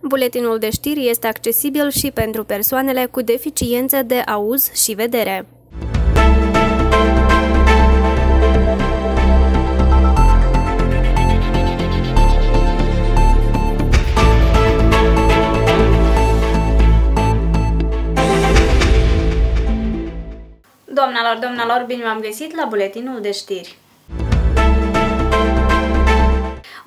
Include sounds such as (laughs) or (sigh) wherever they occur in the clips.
Buletinul de știri este accesibil și pentru persoanele cu deficiențe de auz și vedere. Doamnelor, domnilor, bine v-am găsit la buletinul de știri.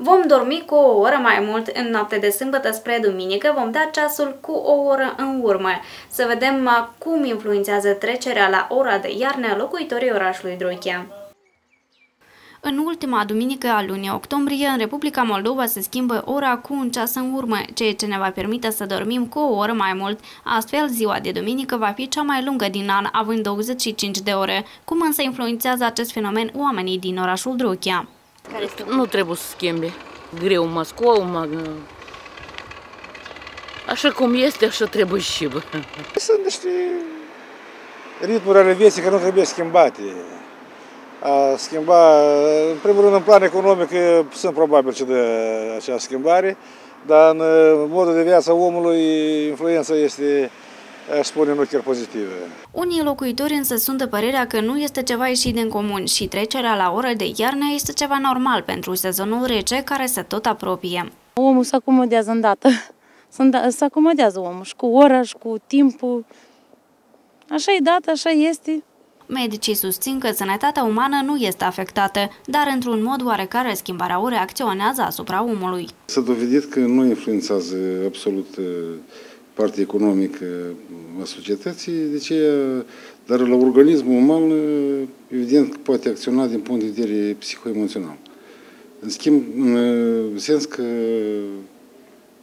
Vom dormi cu o oră mai mult în noapte de sâmbătă spre duminică, vom da ceasul cu o oră în urmă. Să vedem uh, cum influențează trecerea la ora de iarnă locuitorii orașului Droichea. În ultima duminică a lunii octombrie, în Republica Moldova se schimbă ora cu un ceas în urmă, ceea ce ne va permite să dormim cu o oră mai mult. Astfel, ziua de duminică va fi cea mai lungă din an, având 25 de ore. Cum însă influențează acest fenomen oamenii din orașul Druchia? Nu trebuie să schimbe. Greu mă scol, mă... Așa cum este, așa trebuie și bă. Sunt niște ritmuri ale vieții care nu trebuie schimbate. A schimba, în primul rând, în plan economic, sunt probabil și de acea schimbare, dar în modul de viață omului, influența este aș spune nu chiar pozitive. Unii locuitori însă sunt de părerea că nu este ceva ieșit din comun și trecerea la oră de iarnă este ceva normal pentru sezonul rece care se tot apropie. Omul se acomodează îndată. (laughs) Se acomodează omul și cu ora și cu timpul. Așa e dată, așa este. Medicii susțin că sănătatea umană nu este afectată, dar într-un mod oarecare schimbarea orei acționează asupra omului. S-a dovedit că nu influențează absolut partea economică a societății, de ce, dar la organismul uman, evident, poate acționa din punct de vedere psihoemoțional. În schimb, în sens că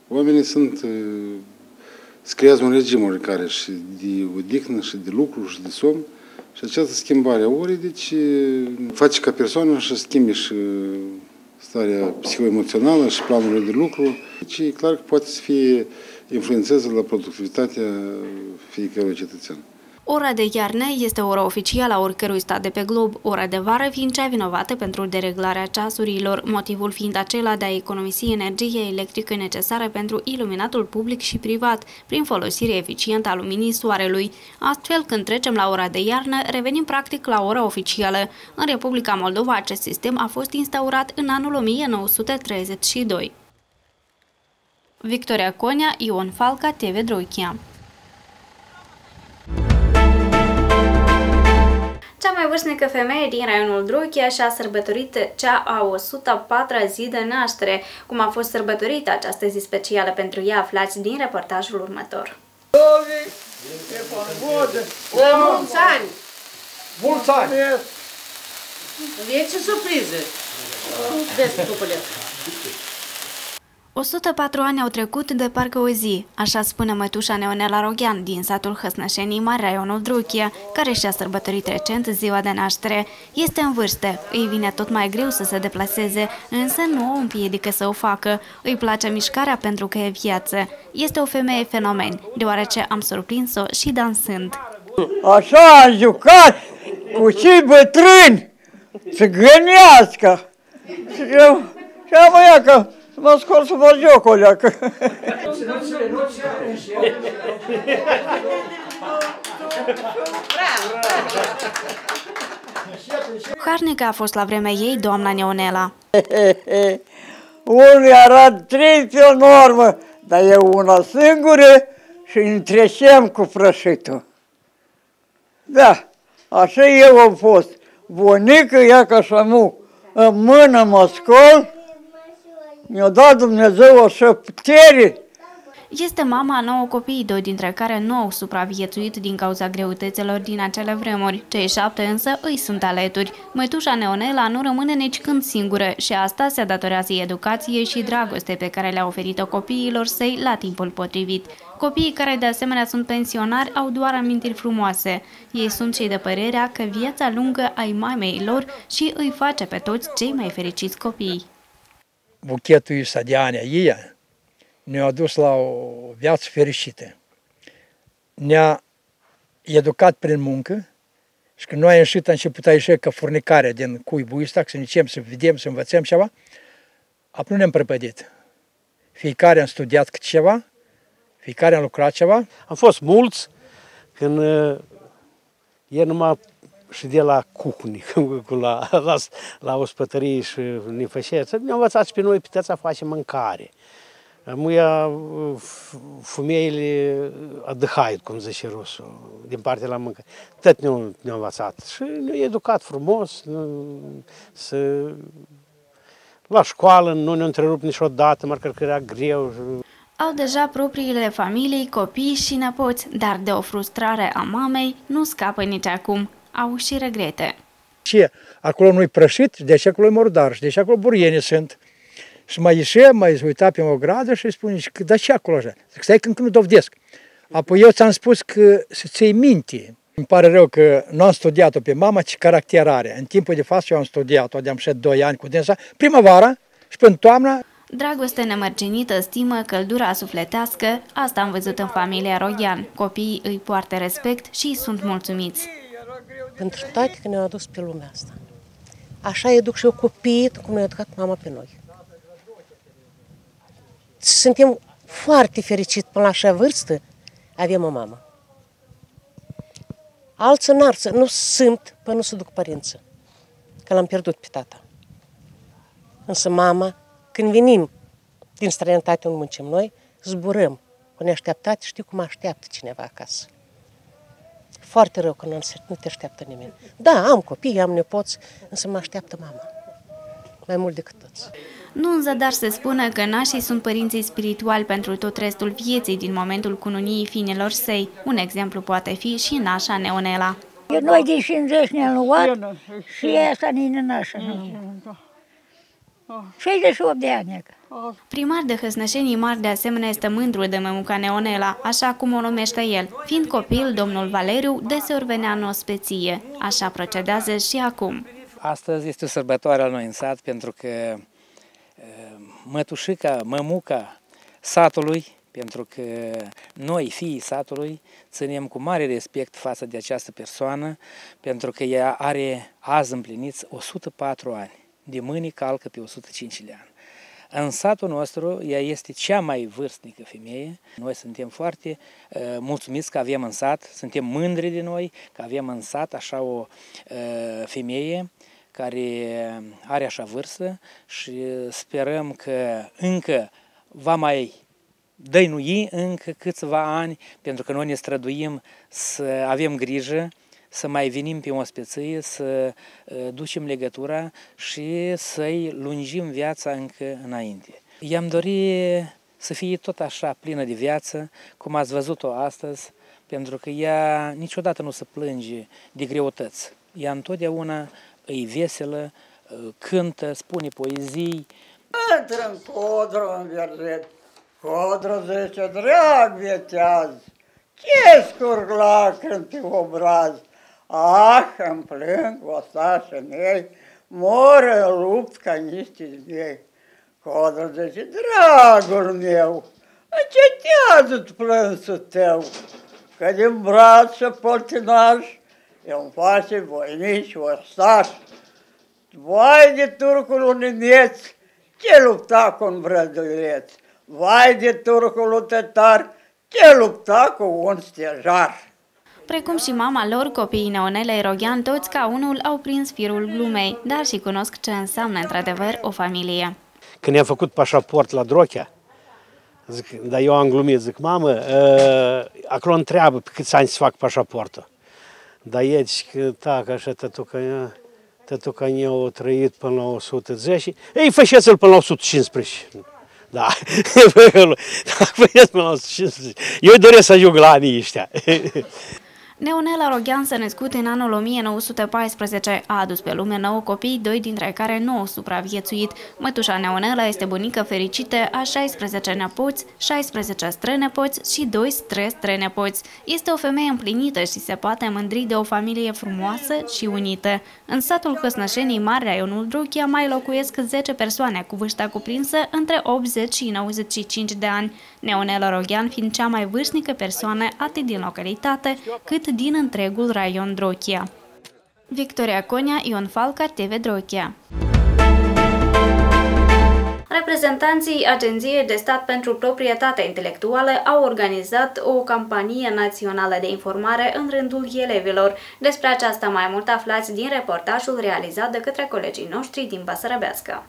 oamenii sunt se creează un regim care și de odihnă, și de lucru, și de somn, și această schimbare a orei, deci, face ca persoană să schimbe și starea psihoemoțională și planurile de lucru. Deci e clar că poate să fie influențează la productivitatea fiecărui cetățean. Ora de iarnă este ora oficială a oricărui stat de pe glob, ora de vară fiind cea vinovată pentru dereglarea ceasurilor, motivul fiind acela de a economisi energie electrică necesară pentru iluminatul public și privat, prin folosire eficientă a luminii soarelui. Astfel, când trecem la ora de iarnă, revenim practic la ora oficială. În Republica Moldova, acest sistem a fost instaurat în anul 1932. Victoria Conia, Ion Falca, TV Droichia. Cea mai vârstnică femeie din raionul Droichia și-a sărbătorit cea a 104-a zi de naștere. Cum a fost sărbătorită această zi specială pentru ea, aflați din reportajul următor. Mulți ani! Mulți ani! Vieți surprize! Vezi, cupule! 104 ani au trecut de parcă o zi, așa spune mătușa Neonela Roghean din satul Hăsnășenii, Mare Raionul Druchie, care și-a sărbătorit recent ziua de naștere. Este în vârstă, îi vine tot mai greu să se deplaseze, însă nu o împiedică să o facă. Îi place mișcarea pentru că e viață. Este o femeie fenomen, deoarece am surprins-o și dansând. Așa am jucat cu cei bătrâni să gânească. Și eu, și am că Mă scol să vă joc o leacă. Harnică a fost la vremea ei doamna Neonela. Unul arată trei pe o normă, dar e una singură și întrecem cu prășitul. Da, așa eu am fost. Bunică, ea ca să mu, în mână mă scol, mi-a dat Dumnezeu așa putere. Este mama a nouă copii, doi dintre care nu au supraviețuit din cauza greutăților din acele vremuri. Cei șapte însă îi sunt alături. Mătușa Neonela nu rămâne nici când singură și asta se datorează educației și dragoste pe care le-a oferit-o copiilor săi la timpul potrivit. Copiii care de asemenea sunt pensionari au doar amintiri frumoase. Ei sunt cei de părerea că viața lungă ai mamei lor și îi face pe toți cei mai fericiți copii buchetul ăsta de ani ei ne-a adus la o viață fericită. Ne-a educat prin muncă și când noi am ieșit, am început a ieși ca furnicare din cuibul ăsta, să ne să vedem, să învățăm ceva, apoi nu ne-am prăpădit. fiecare am studiat câte ceva, fiecare am lucrat ceva. Am fost mulți când uh, e numai și de la Cucuni, (laughs) la, la, la ospătărie și ne făcea, ne-au învățat și pe noi puteți să facem mâncare. Muia femeile adăhait, cum zice rusul, din partea la muncă. Tot ne-au ne învățat și ne-au educat frumos, să... La școală nu ne-au întrerupt niciodată, măcar că era greu. Au deja propriile familii, copii și nepoți, dar de o frustrare a mamei nu scapă nici acum. Au și regrete. Ce? Acolo nu-i prășit, deci acolo e murdar și deci acolo burieni sunt. Și mai ieșe, mai uita pe o gradă și spune, dar ce acolo așa? Zic, stai că încă nu dovedesc. Apoi eu ți-am spus că să ți minte. Îmi pare rău că nu am studiat-o pe mama, ce caracter are. În timpul de față eu am studiat-o, de-am șed 2 ani cu dânsa, primăvara și până toamna. Dragoste nemărginită, stimă, căldura sufletească, asta am văzut în familia Roghian. Copiii îi poartă respect și sunt mulțumiți. Pentru toate că ne-au adus pe lumea asta. Așa educ și eu copiii, cum ne-a educat mama pe noi suntem foarte fericiți până la așa vârstă, avem o mamă. Alții n-ar să, nu sunt până nu se duc părință, că l-am pierdut pe tata. Însă mama, când venim din străinătate unde muncim noi, zburăm cu neașteptate, știu cum așteaptă cineva acasă. Foarte rău că nu, nu te așteaptă nimeni. Da, am copii, am nepoți, însă mă așteaptă mama. Mai mult decât toți. Nu în zadar se spune că nașii sunt părinții spirituali pentru tot restul vieții din momentul cununiei finilor săi. Un exemplu poate fi și nașa Neonela. Eu noi de 50 ne-am luat și asta ne nașa. 68 de ani. Primar de Hăsnășenii Mari de asemenea este mândru de mămuca Neonela, așa cum o numește el. Fiind copil, domnul Valeriu deseori venea în ospeție. Așa procedează și acum. Astăzi este o sărbătoare al noi în sat pentru că mătușica, mămuca satului, pentru că noi, fiii satului, ținem cu mare respect față de această persoană, pentru că ea are azi împliniți 104 ani, de mâini calcă pe 105 de ani. În satul nostru, ea este cea mai vârstnică femeie. Noi suntem foarte uh, mulțumiți că avem în sat, suntem mândri de noi că avem în sat așa o uh, femeie care are așa vârstă și sperăm că încă va mai dăinui încă câțiva ani, pentru că noi ne străduim să avem grijă, să mai venim pe o speție, să uh, ducem legătura și să-i lungim viața încă înainte. I-am dorit să fie tot așa plină de viață, cum ați văzut-o astăzi, pentru că ea niciodată nu se plânge de greutăți. Ea întotdeauna e veselă, cântă, spune poezii. Intră în codru în verget, codru zice, drag vieteaz, ce scurg lacrimi pe obraz, ah, îmi plâng ostașii mei, moră lupt ca niște zmei. Codru zice, dragul meu, încetează-ți plânsul tău, că din brațe poltinaș îmi face voinici ostași. Vai de turcul unimeț, ce lupta cu un vrăduleț! Vai de turcul tătar, ce lupta cu un stejar! Precum și mama lor, copiii Neonelei Roghian, toți ca unul au prins firul glumei, dar și cunosc ce înseamnă într-adevăr o familie. Când i-am făcut pașaport la Drochea, zic, dar eu am glumit, zic, mamă, uh, acolo întreabă pe câți ani să fac pașaportul. Dar aici, că, da, că așa tătuca ea, tătuca ea a trăit până la 110, ei, făceți-l până la 115. Da, (laughs) făceți până la 115. Eu doresc să ajung la anii ăștia. (laughs) Neonela Roghean s-a născut în anul 1914. A adus pe lume 9 copii, doi dintre care nu au supraviețuit. Mătușa Neonela este bunică fericită a 16 nepoți, 16 strănepoți și 2 stră-strănepoți. Este o femeie împlinită și se poate mândri de o familie frumoasă și unită. În satul Căsnășenii Mari, raionul Druchia, mai locuiesc 10 persoane cu vârsta cuprinsă între 80 și 95 de ani. Neonela Roghean fiind cea mai vârstnică persoană atât din localitate cât din întregul raion Drochia. Victoria Conia, Ion Falca, TV Drochia. Reprezentanții Agenției de Stat pentru Proprietate Intelectuală au organizat o campanie națională de informare în rândul elevilor. Despre aceasta mai mult aflați din reportajul realizat de către colegii noștri din Basarăbească.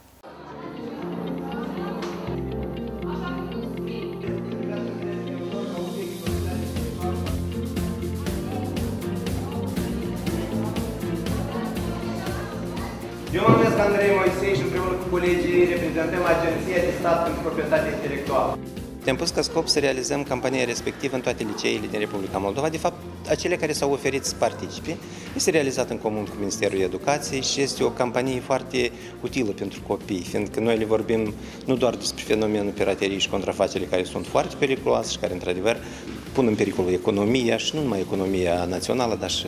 Eu mă numesc Andrei Moisei și împreună cu colegii reprezentăm Agenția de Stat pentru Proprietate Intelectuală. Ne-am pus ca scop să realizăm campania respectivă în toate liceile din Republica Moldova. De fapt, acele care s-au oferit să participe, este realizat în comun cu Ministerul Educației și este o campanie foarte utilă pentru copii, fiindcă noi le vorbim nu doar despre fenomenul pirateriei și contrafacerii care sunt foarte periculoase și care, într-adevăr, pun în pericol economia și nu numai economia națională, dar și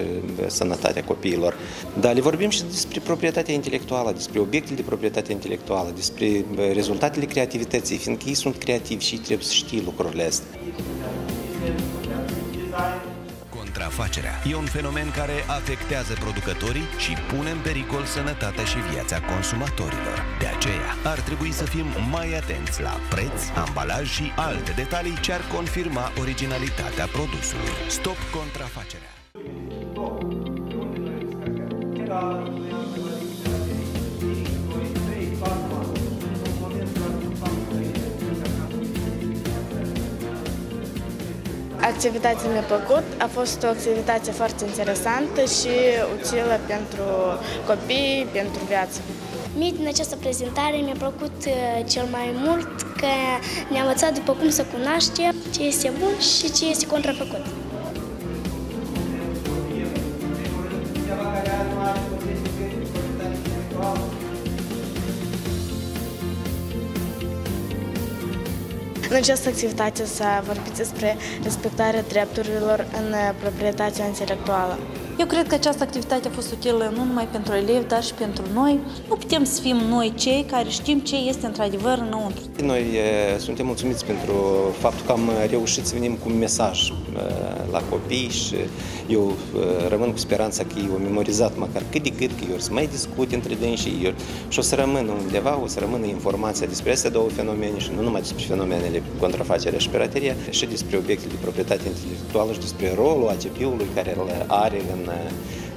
sănătatea copiilor. Dar le vorbim și despre proprietatea intelectuală, despre obiectele de proprietate intelectuală, despre rezultatele creativității, fiindcă ei sunt creativi și trebuie să știe lucrurile astea. Contrafacerea e un fenomen care afectează producătorii și pune în pericol sănătatea și viața consumatorilor. De aceea, ar trebui să fim mai atenți la preț, ambalaj și alte detalii ce ar confirma originalitatea produsului. Stop contrafacerea! Activitatea mi-a plăcut, a fost o activitate foarte interesantă și utilă pentru copii, pentru viață. Mie din această prezentare mi-a plăcut uh, cel mai mult că ne-a învățat după cum să cunoaște ce este bun și ce este contrafăcut. În această activitate s-a vorbit despre respectarea drepturilor în proprietatea intelectuală. Eu cred că această activitate a fost utilă nu numai pentru elevi, dar și pentru noi. Nu putem să fim noi cei care știm ce este într-adevăr înăuntru. Noi e, suntem mulțumiți pentru faptul că am reușit să venim cu un mesaj e, la copii și eu e, rămân cu speranța că ei au memorizat măcar cât de cât, că eu să mai discut între dânsi și eu și o să rămână undeva, o să rămână informația despre aceste două fenomene și nu numai despre fenomenele contrafacerea și pirateria, și despre obiectele de proprietate intelectuală și despre rolul ACP-ului care îl are în,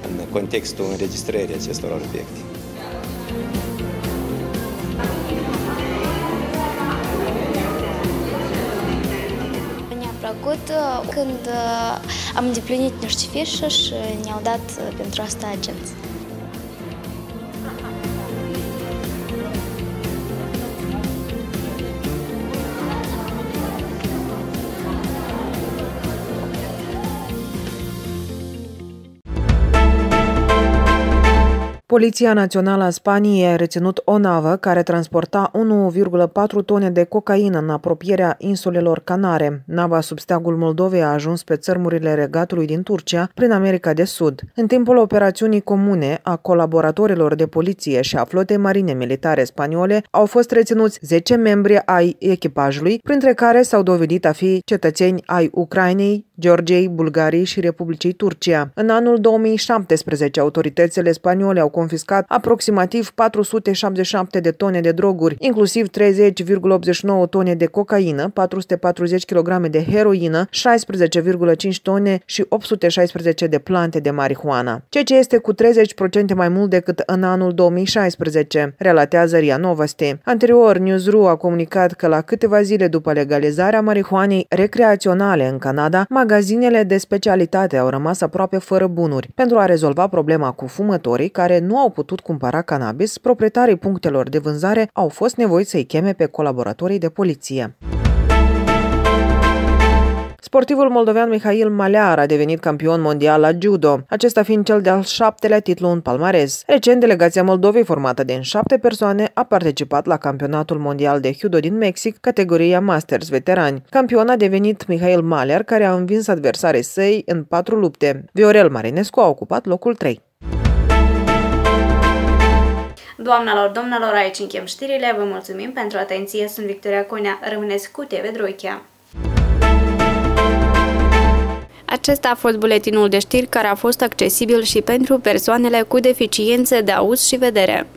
în contextul înregistrării acestor obiecte. Mi-a plăcut uh, când uh, am îndeplinit niște fișe și ne-au dat uh, pentru asta agenți. Poliția Națională a Spaniei a reținut o navă care transporta 1,4 tone de cocaină în apropierea insulelor Canare. Nava sub steagul Moldovei a ajuns pe țărmurile regatului din Turcia, prin America de Sud. În timpul operațiunii comune a colaboratorilor de poliție și a flotei marine militare spaniole au fost reținuți 10 membri ai echipajului, printre care s-au dovedit a fi cetățeni ai Ucrainei, Georgiei, Bulgariei și Republicii Turcia. În anul 2017, autoritățile spaniole au confiscat aproximativ 477 de tone de droguri, inclusiv 30,89 tone de cocaină, 440 kg de heroină, 16,5 tone și 816 de plante de marihuana, ceea ce este cu 30% mai mult decât în anul 2016, relatează RIA Novosti. Anterior, Newsru a comunicat că la câteva zile după legalizarea marihuanei recreaționale în Canada, magazinele de specialitate au rămas aproape fără bunuri. Pentru a rezolva problema cu fumătorii care nu au putut cumpăra cannabis, proprietarii punctelor de vânzare au fost nevoiți să-i cheme pe colaboratorii de poliție. Sportivul moldovean Mihail Malear a devenit campion mondial la judo, acesta fiind cel de-al șaptelea titlu în palmares. Recent, delegația Moldovei, formată din șapte persoane, a participat la campionatul mondial de judo din Mexic, categoria Masters veterani. Campion a devenit Mihail Malear, care a învins adversarii săi în patru lupte. Viorel Marinescu a ocupat locul 3. Doamnelor, domnilor, aici închem știrile. Vă mulțumim pentru atenție. Sunt Victoria Conea. Rămâneți cu TV Droichea. Acesta a fost buletinul de știri care a fost accesibil și pentru persoanele cu deficiențe de auz și vedere.